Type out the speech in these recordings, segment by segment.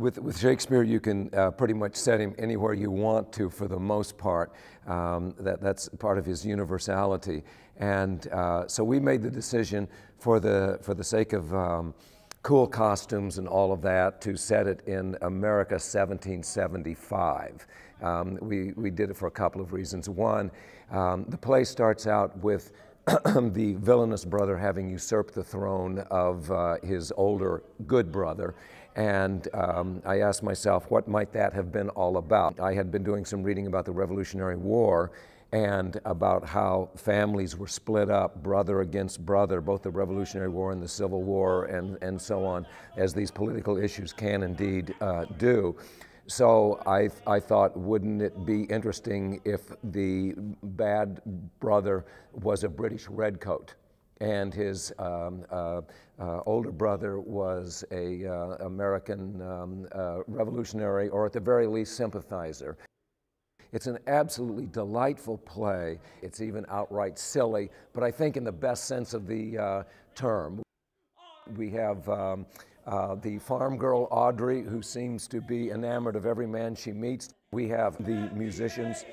with, with Shakespeare, you can uh, pretty much set him anywhere you want to for the most part. Um, that, that's part of his universality. And uh, so we made the decision for the, for the sake of um, cool costumes and all of that to set it in America 1775. Um, we, we did it for a couple of reasons. One, um, the play starts out with the villainous brother having usurped the throne of uh, his older good brother. And um, I asked myself, what might that have been all about? I had been doing some reading about the Revolutionary War and about how families were split up, brother against brother, both the Revolutionary War and the Civil War, and, and so on, as these political issues can indeed uh, do. So I, I thought, wouldn't it be interesting if the bad brother was a British redcoat? And his um, uh, uh, older brother was a uh, American um, uh, revolutionary, or at the very least sympathizer. It's an absolutely delightful play. It's even outright silly, but I think in the best sense of the uh, term. We have um, uh, the farm girl Audrey, who seems to be enamored of every man she meets. We have the musicians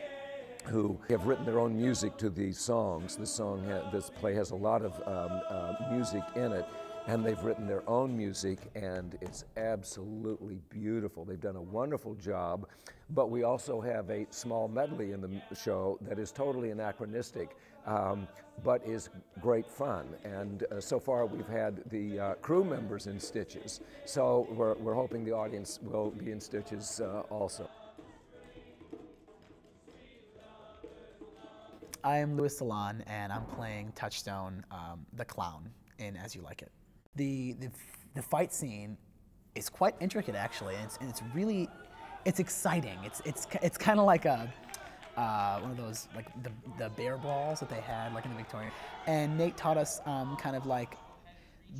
who have written their own music to these songs. This song, this play has a lot of um, uh, music in it, and they've written their own music, and it's absolutely beautiful. They've done a wonderful job, but we also have a small medley in the show that is totally anachronistic, um, but is great fun. And uh, so far, we've had the uh, crew members in stitches, so we're, we're hoping the audience will be in stitches uh, also. I am Louis Salon, and I'm playing Touchstone, um, the clown, in As You Like It. The, the, the fight scene is quite intricate, actually, and it's, and it's really, it's exciting. It's, it's, it's kind of like a, uh, one of those, like the, the bear brawls that they had, like in the Victorian. And Nate taught us um, kind of like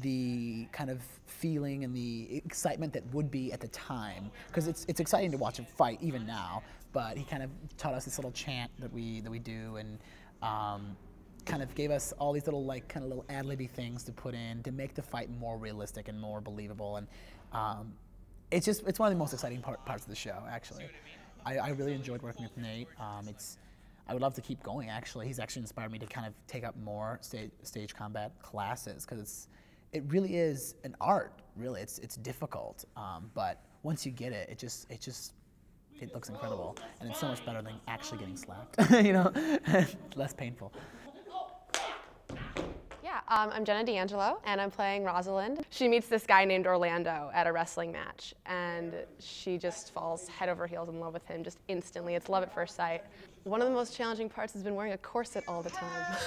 the kind of feeling and the excitement that would be at the time. Because it's it's exciting to watch a fight even now but he kind of taught us this little chant that we that we do and um, kind of gave us all these little like kind of little ad libby things to put in to make the fight more realistic and more believable. And um, it's just it's one of the most exciting part, parts of the show actually. I, I really enjoyed working with Nate. Um, it's I would love to keep going actually. He's actually inspired me to kind of take up more stage, stage combat classes because it's it really is an art. Really, it's it's difficult, um, but once you get it, it just it just it looks incredible, and it's so much better than actually getting slapped. you know, less painful. Yeah, um, I'm Jenna D'Angelo, and I'm playing Rosalind. She meets this guy named Orlando at a wrestling match, and she just falls head over heels in love with him just instantly. It's love at first sight. One of the most challenging parts has been wearing a corset all the time.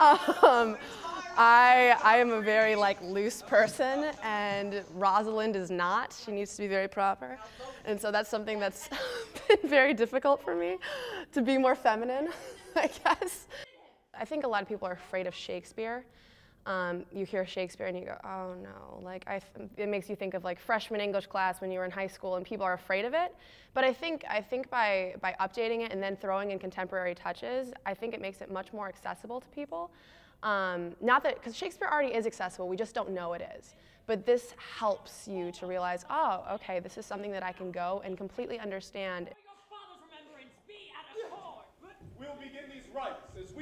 um, I, I am a very like loose person and Rosalind is not. She needs to be very proper. And so that's something that's been very difficult for me to be more feminine, I guess. I think a lot of people are afraid of Shakespeare. Um, you hear Shakespeare and you go, oh no, like I it makes you think of like freshman English class when you were in high school and people are afraid of it. But I think, I think by, by updating it and then throwing in contemporary touches, I think it makes it much more accessible to people. Um, not that, because Shakespeare already is accessible, we just don't know it is. But this helps you to realize, oh, okay, this is something that I can go and completely understand. We'll begin these rites as